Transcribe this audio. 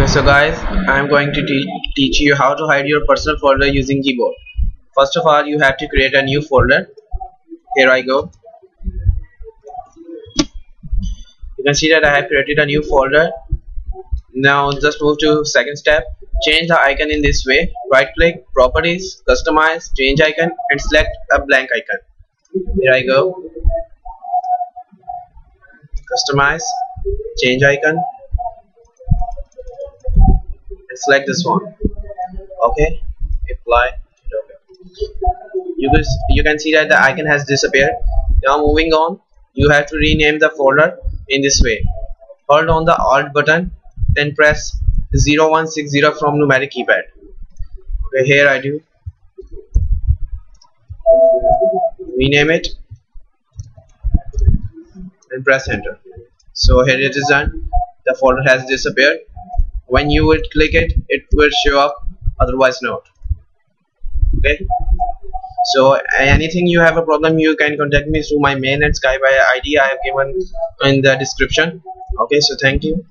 Okay, so guys, I'm going to te teach you how to hide your personal folder using keyboard. First of all, you have to create a new folder. Here I go. You can see that I have created a new folder. Now just move to second step. Change the icon in this way. Right click, properties, customize, change icon and select a blank icon. Here I go. Customize, change icon select this one. Okay? Apply. You can you can see that the icon has disappeared. Now moving on you have to rename the folder in this way. Hold on the alt button then press 0160 from numeric keypad. Okay here I do. Rename it. And press enter. So here it is done. The folder has disappeared when you will click it it will show up otherwise not. Okay? So anything you have a problem you can contact me through my mail and skype id i have given in the description. Okay so thank you